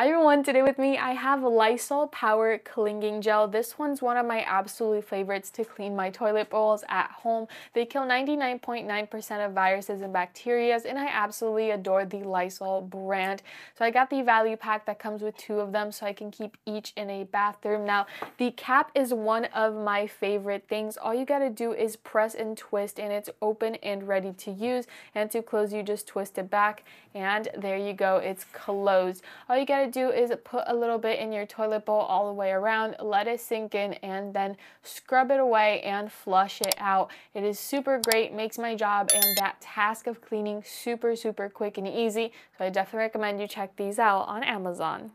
Hi everyone, today with me I have Lysol Power Clinging Gel. This one's one of my absolute favorites to clean my toilet bowls at home. They kill 99.9% of viruses and bacteria and I absolutely adore the Lysol brand. So I got the value pack that comes with two of them so I can keep each in a bathroom. Now the cap is one of my favorite things. All you gotta do is press and twist and it's open and ready to use and to close you just twist it back and there you go, it's closed. All you gotta do is put a little bit in your toilet bowl all the way around, let it sink in, and then scrub it away and flush it out. It is super great, makes my job and that task of cleaning super, super quick and easy. So I definitely recommend you check these out on Amazon.